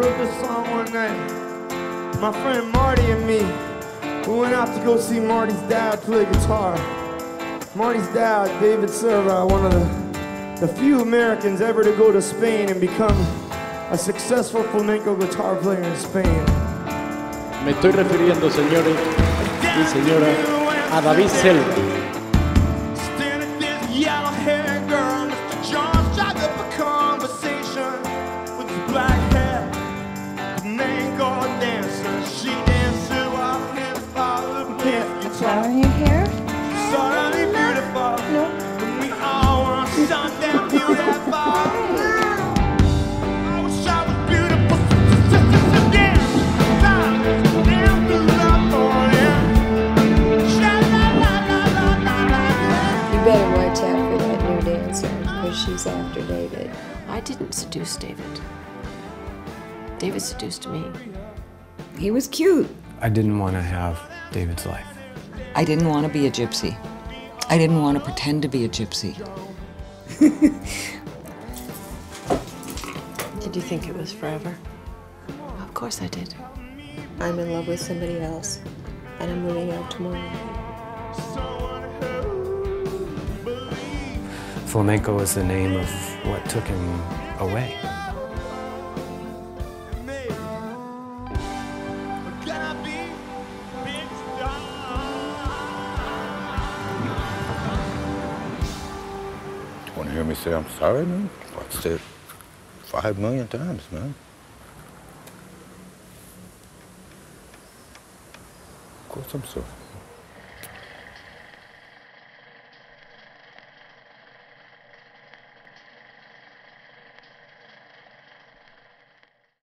wrote this song one night. My friend Marty and me, we went out to go see Marty's dad play guitar. Marty's dad, David Serva, one of the, the few Americans ever to go to Spain and become a successful flamenco guitar player in Spain. Me estoy refiriendo, señores y señoras, a David Serva. Played guitar. Are you here? Suddenly beautiful, and we all want something beautiful. Better watch out for that new dancer because she's after David. I didn't seduce David. David seduced me. He was cute. I didn't want to have David's life. I didn't want to be a gypsy. I didn't want to pretend to be a gypsy. Did you think it was forever? Of course I did. I'm in love with somebody else, and I'm moving out tomorrow. Flamenco is the name of what took him away. To hear me say I'm sorry, man? I've said five million times, man. Of course I'm sorry.